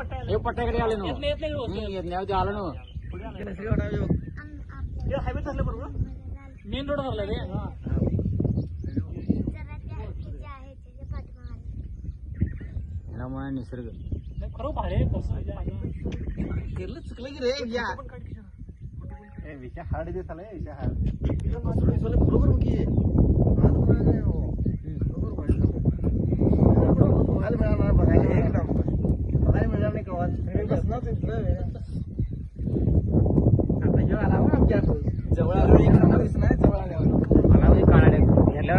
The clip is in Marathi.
हे पट्ट्याकडे आले ना. येत आलं ना. मेन रोड धरला रे. निसर्ग. खरं बस. केलं चुकलं की रे या. विषय हार्ड देत आलाय विषय हार्ड. જવળા જવળા લેવાનું એટલે